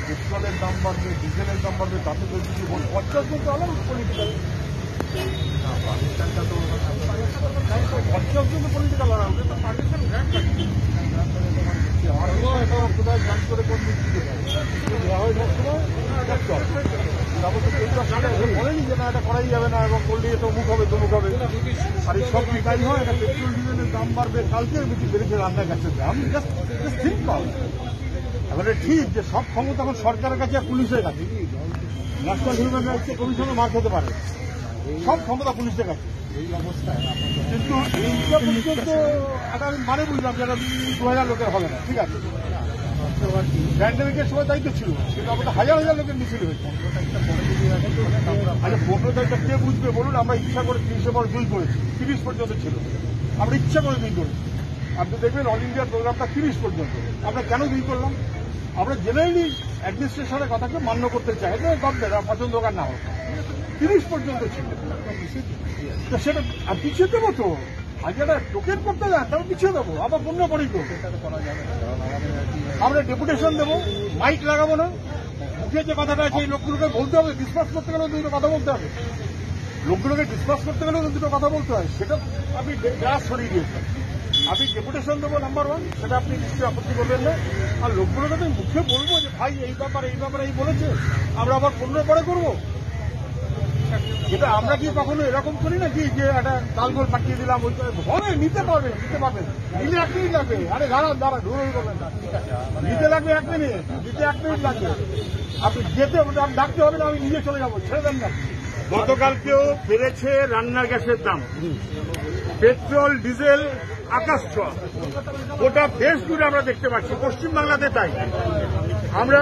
পেট্রোলের দাম বাড়বে ডিজেলের দাম বাড়বে তাতে তো কিছু বল পঞ্চাশ জন তো আলাদা পলিটিক্যাল পঞ্চাশ জন পলিটিক্যাল তো পাকিস্তান যে না, এটা করাই যাবে না, এবং হবে হবে। হয়? পেট্রোল দাম বাড়বে দাম এবারে ঠিক যে সব ক্ষমতা এখন সরকারের কাছে পুলিশের কাছে। ন্যাশনাল হিউম্যান রাইটস কমিশনও মার খেতে পারে। সব ক্ষমতা পুলিশের কাছে এই অবস্থায় কিন্তু এইটা পর্যন্ত একটা আমি মানে বুঝলাম যে দু হাজার লোকের হবে না ঠিক আছে? প্যান্ডেমিকের সময় তাই তো ছিল কিন্তু আমাদের হাজার হাজার লোকের মিছিল হয়েছে। আচ্ছা পনেরো তারিখটা কে বুঝবে বলুন? আমরা ইচ্ছা করে তিরিশে পর দুই করেছি তিরিশ পর্যন্ত ছিল। আমরা ইচ্ছা করে দুই করেছি। আপনি দেখবেন অল ইন্ডিয়ার প্রোগ্রামটা তিরিশ পর্যন্ত। আমরা কেন দুই করলাম? আমরা জেনারেলি অ্যাডমিনিস্ট্রেশনের কথাকে মান্য করতে চাই। যে গভর্নমেন্ট পছন্দ কার না হোক। তিরিশ পর্যন্ত ছিল। তো সেটা আর পিছিয়ে দেবো তো? আজ একটা টোকেন করতে যান, তাহলে পিছিয়ে দেবো। আবার পণ্য করি তো আমরা ডেপুটেশন দেবো। মাইক লাগাবো না। মুখে যে কথাটা আছে, এই লোকগুলোকে বলতে হবে ডিসকাস করতে গেলেও দুটো কথা বলতে হবে। লোকগুলোকে ডিসকাস করতে গেলেও দুটো কথা বলতে হয়। সেটা আমি গ্লাস সরিয়ে দিয়েছেন আমি ডেপুটেশন দেবো নাম্বার ওয়ান সেটা আপনি নিশ্চয়ই আপত্তি করবেন না। আর লোকগুলোকে তো মুখে বলব যে, ভাই, এই ব্যাপারে এই ব্যাপারে এই বলেছে। আমরা আবার পনেরো পরে করব। যেটা আমরা কি কখনো এরকম করি না কি, যে একটা কালগোল পাঠিয়ে দিলাম, ওই হবে নিতে পারবে নিতে পারবে। নিলে এক মিনিট লাগবে। আরে দাঁড়ান দাঁড়ান ধরে করবেন নিতে লাগবে এক মিনিট, নিতে এক মিনিট লাগবে। আপনি যেতে ডাকতে হবে না, আমি নিজে চলে যাব, ছেড়ে দেন না। গতকালকেও বেড়েছে রান্নার গ্যাসের দাম। পেট্রোল, ডিজেল, আকাশ ছোঁয়া। গোটা দেশ জুড়ে আমরা দেখতে পাচ্ছি, পশ্চিমবাংলাতে তাই। আমরা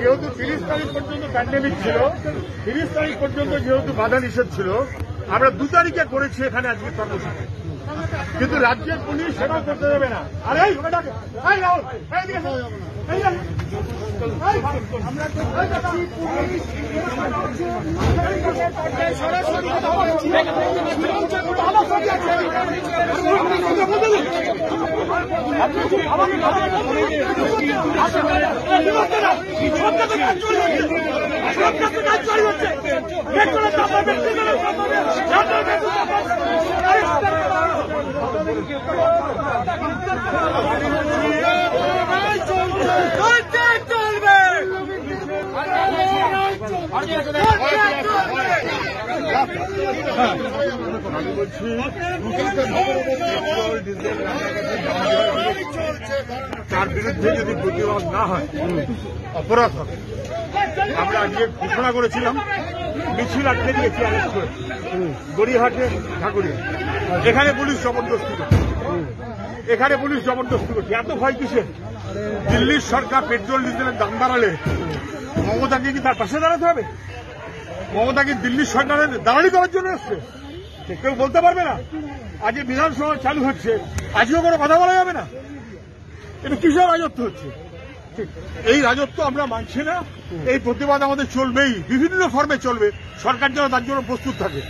যেহেতু তিরিশ তারিখ পর্যন্ত প্যান্ডেমিক ছিল, তিরিশ তারিখ পর্যন্ত যেহেতু বাধা নিষেধ ছিল, আমরা দু তারিখে করেছি এখানে আজকে কর্মসূচি। কিন্তু রাজ্যের পুলিশ সেটাও করতে দেবে না আরে এই, ওকে ডাকে। এই রাহুল, এই দিকে এসো। এই রাহুল। এই, আমরা দেখছি পুলিশ সরাসরি কথা বলছি। ভালো সঙ্গে আছে। তার বিরুদ্ধে যদি প্রতিবাদ না হয় অপরাধ হবে। আমরা আজকে ঘোষণা করেছিলাম, মিছিল আটকে দিয়েছি অ্যারেস্ট করে। গড়িয়াহাটে ঠাকুরিয়া এখানে পুলিশ জবরদস্তি করছে। এখানে পুলিশ জবরদস্তি করছে। এত ভয় কিসের? দিল্লির সরকার পেট্রোল, ডিজেলের দাম বাড়ালে মমতাকে কি তার পাশে দাঁড়াতে হবে? মমতা কি দিল্লির সরকারের দাঁড়ানি করার জন্য এসছে? কেউ বলতে পারবে না। আজকে বিধানসভা চালু হচ্ছে, আজকেও কোনো কথা বলা যাবে না। এটা কিসের রাজত্ব হচ্ছে? এই রাজত্ব আমরা মানছি না। এই প্রতিবাদ আমাদের চলবেই। বিভিন্ন ফর্মে চলবে। সরকার যেন তার জন্য প্রস্তুত থাকে।